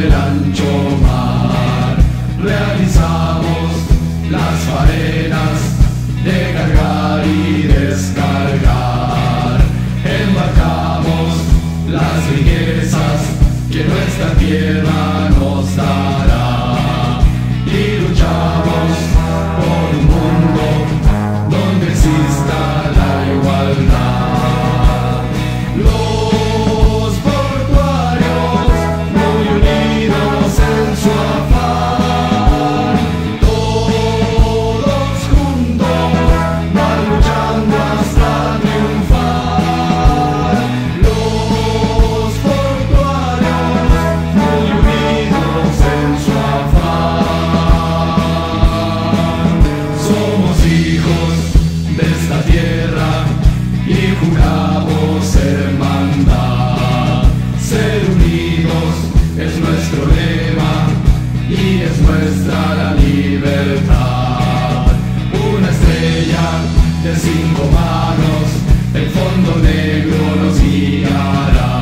del ancho mar. Realizamos las faenas de cargar y. riquezas que nuestra tierra nos da. es nuestro lema y es nuestra la libertad. Una estrella de cinco manos, el fondo negro nos guiará.